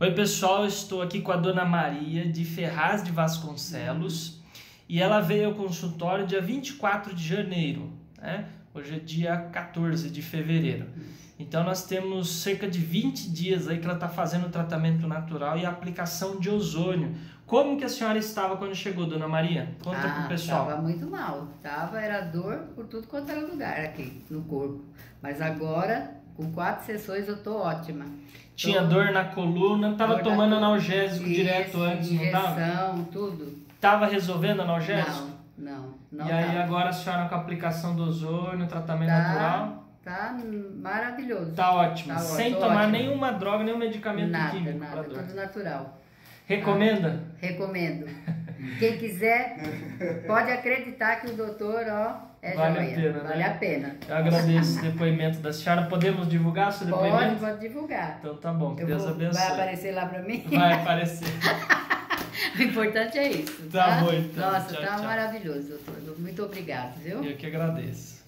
Oi, pessoal, estou aqui com a dona Maria de Ferraz de Vasconcelos e ela veio ao consultório dia 24 de janeiro, né? Hoje é dia 14 de fevereiro. Então nós temos cerca de 20 dias aí que ela está fazendo o tratamento natural e a aplicação de ozônio. Como que a senhora estava quando chegou, dona Maria? Conta ah, pro pessoal. Tava muito mal. Tava, era dor por tudo quanto era lugar aqui no corpo. Mas agora, com quatro sessões, eu tô ótima. Tinha tô... dor na coluna, tava dor tomando na... analgésico Isso, direto antes, injeção, não tava? tudo. Tava resolvendo analgésico? Não, não. não e aí tava. agora a senhora com a aplicação do ozônio, tratamento Tá. natural? Tá maravilhoso. Tá ótimo. Tá Sem ótimo, tomar ótimo. nenhuma droga, nenhum medicamento Nada, químico nada, tudo natural. Recomenda? Recomendo. Quem quiser, pode acreditar que o doutor, ó, é Vale a joia. pena, né? Vale a pena. Eu agradeço o depoimento da senhora. Podemos divulgar seu Pode, depoimento? pode divulgar. Então tá bom, que Eu Deus vou- abençoe. vai aparecer lá pra mim? Vai aparecer. O importante é isso. Tá Tá, bom, então. Nossa, Tchau, tá tchau. maravilhoso, doutor. Muito obrigado, viu? Eu que agradeço.